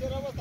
Серого